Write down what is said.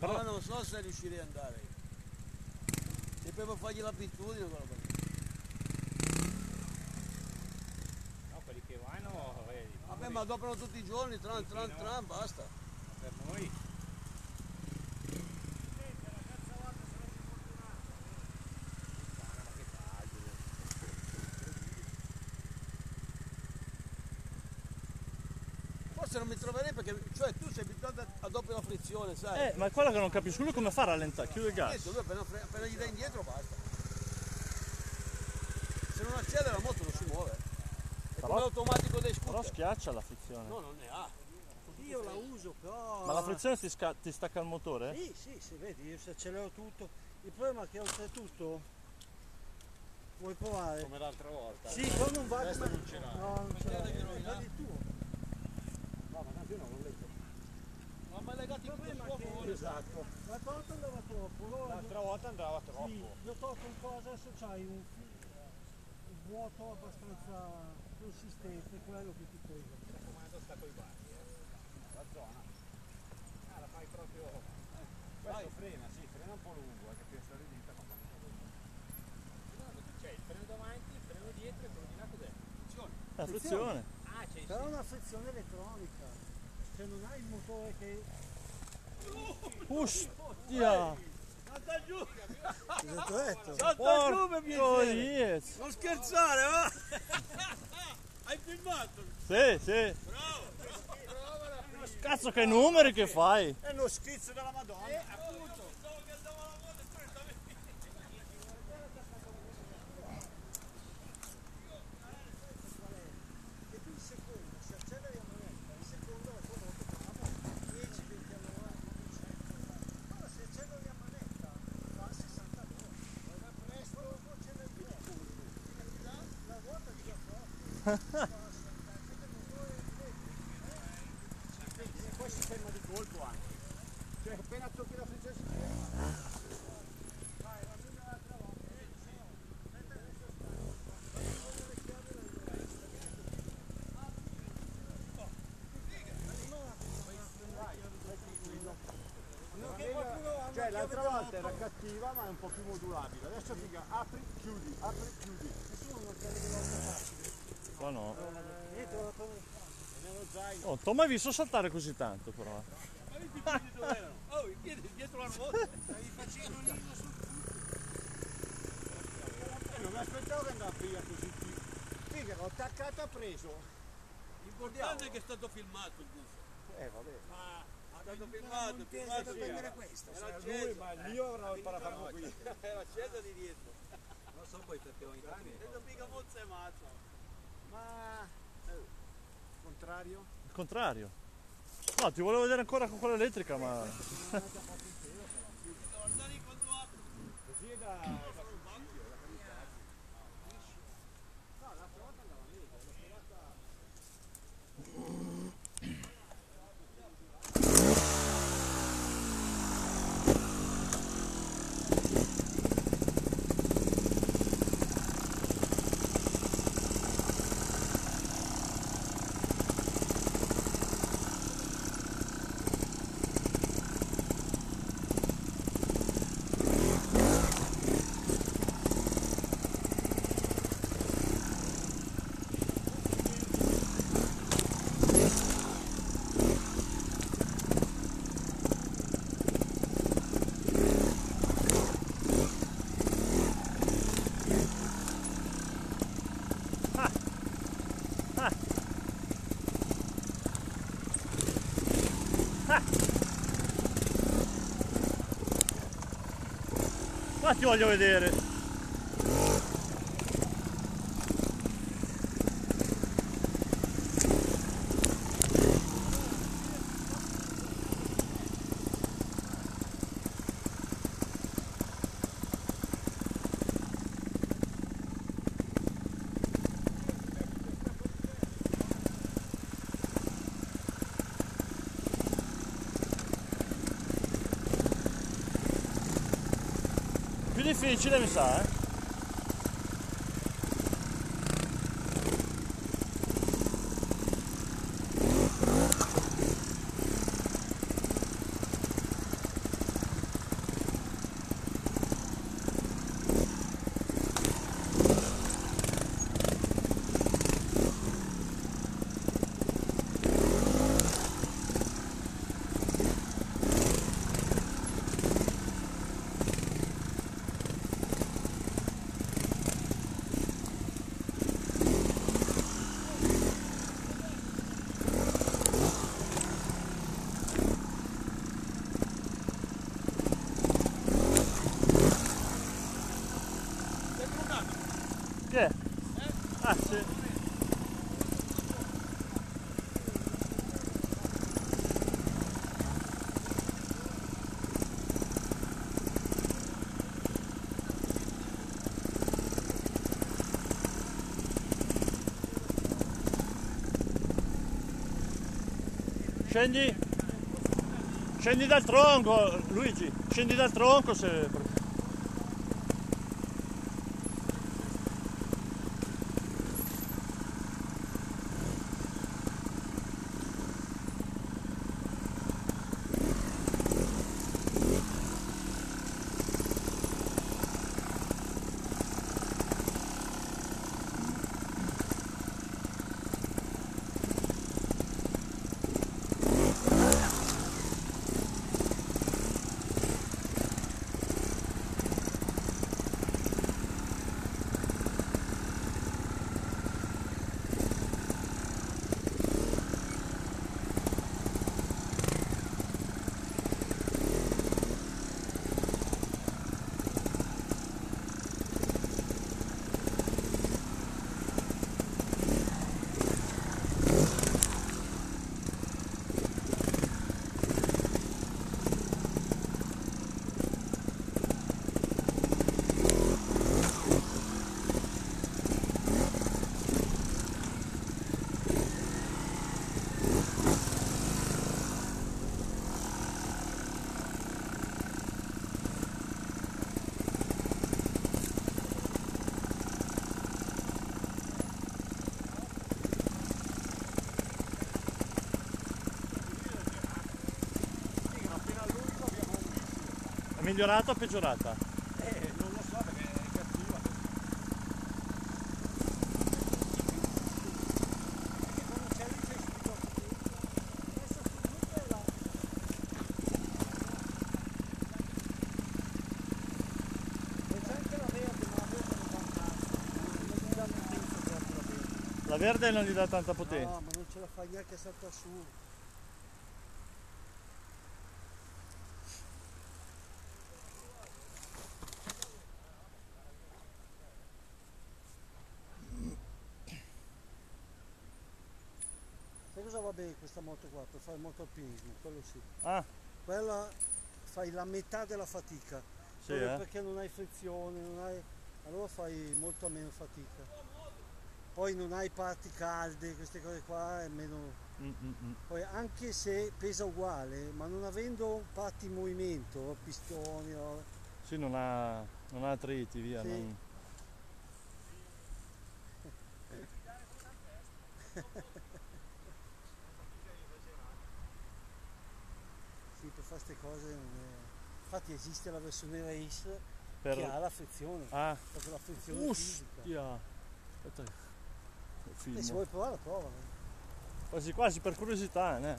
Però non so se riuscirei ad andare. E poi per fargli l'abitudine quella cosa. No, quelli che vanno, vedi. Vabbè, ma adoperano tutti i giorni, tran, tran, tran, basta. Per noi. Forse non mi troverei perché, cioè tu sei abituato a doppia la frizione, sai? Eh, ma è quello che non capisco, lui come fa a rallentare? Chiude il gas. Niente, lui appena, appena gli dai indietro basta. Se non accede la moto non si muove. È come Però- l'automatico dei Però scooter. schiaccia la frizione. No, non ne ha. Io la uso però... Ma la frizione ti, sca- ti stacca il motore? Sì, sì, sì, vedi, io se accelero tutto. Il problema è che oltretutto vuoi provare. Come l'altra volta. Sì, però non va come... non ce l'ha. No, non ce l'ha. Rovina. Vedi tu. No, ma tanto io non l'ho letto. Ma legato in problema fuoco, che- vuole. Esatto. L'altra volta andava troppo. L'altra volta andava troppo. Sì, l'ho tolto un po', adesso c'hai un, fi- un vuoto abbastanza consistente, quello che ti prego. Mi raccomando, sta coi bagni, eh. La zona. Ah, la fai proprio. Questo frena, sì, frena un po' lungo, eh, che penso di dita, ma quando C'è il freno davanti, il freno dietro e quello di là cos'è? La frizione. Ah, c'è il Però è una frizione elettronica, cioè non hai il motore che... Ustia! Salta giù! Salta giù per piacere! Non scherzare, va! Hai filmato? Sì, sì. Bravo! Cazzo che numeri che fai? È uno schizzo della Madonna. Eh, appunto! Pensavo che andava la moto e tu stavi E tu il secondo, se acceleri a manetta, il secondo la tua moto fa 10-20 all'ora, 100. Allora se acceleri a manetta fa 60 all'ora. Vai da presto, dopo acceleri troppo. Ti dà la ruota di da forte. E poi sistema di colpo anche. Cioè appena tocchi la frizione si ferma. Cioè l'altra volta era cattiva ma è un po' più modulabile. Adesso figa, apri, chiudi, apri, chiudi. Ma no. Dietro la tua Nello zaino. Oh, t'ho mai visto saltare così tanto però. Ma i piedi dove erano? Oh, i piedi dietro la ruota! Eh, non mi aspettavo che andava via così. Figa, l'ho attaccata, ha preso. L'importante è che è stato filmato il buffo. Eh vabbè. È stato filmato, filmato. prendere questo. Era Lui, acceso. ma io avrò imparato a farlo qui. Era acceso di dietro. Non so poi perché ho Vedo mica mozza e mazza. Contrario? Il contrario. No, ti volevo vedere ancora con quella elettrica, ma. Così è da... ti voglio vedere. Più difficile mi sa, eh. Scendi. Scendi dal tronco, Luigi. Scendi dal tronco se. Migliorata o peggiorata? Eh, non lo so perché è cattiva. Perché quando c'è subito adesso è la e c'è anche la verde ma la verde non fa tanto non gli dà tempo troppo la verde non gli dà tanta potenza. no ma non ce la fai neanche a saltare su Sai cosa va bene questa moto qua? Per fare motoalpinismo, quello sì. Ah, Quella fai la metà della fatica. sì, eh. Perché non hai frizione, non hai... allora fai molto meno fatica. Poi non hai parti calde, queste cose qua è meno. Mm, mm, mm. Poi anche se pesa uguale, ma non avendo parti in movimento, pistoni, o- Sì, non ha, non ha attriti, via. Sì. non- sì, per fare queste cose non è. Infatti esiste la versione race per- che ha la frizione, Ah, proprio la frizione fisica. ustia. Aspetta, E se filmo. vuoi provare, prova. Quasi quasi per curiosità, eh.